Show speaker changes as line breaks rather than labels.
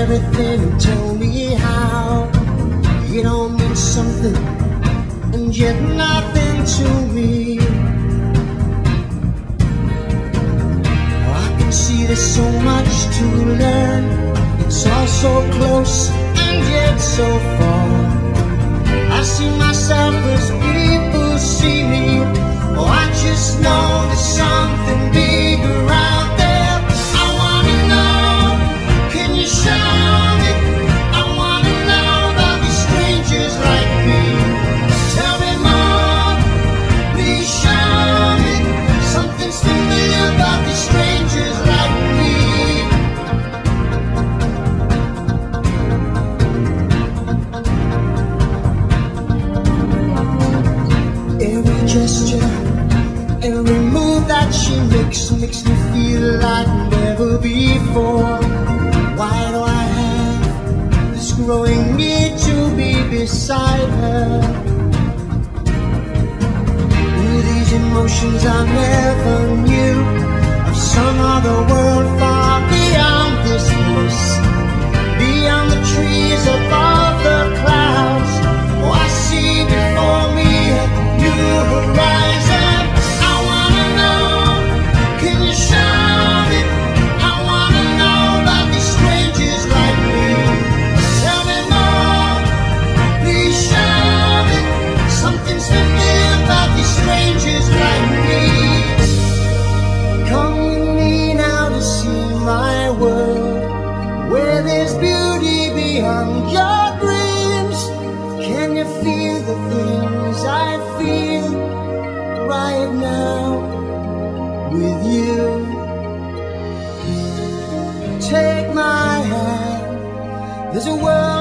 everything and tell me how. It all means something, and yet nothing to me. I can see there's so much to learn. It's all so close and yet so far. I see myself as people see me. Oh, I just know that she makes makes me feel like never before. Why do I have this growing need to be beside her? Ooh, these emotions I never knew of some other world your dreams. Can you feel the things I feel right now with you? Take my hand, there's a world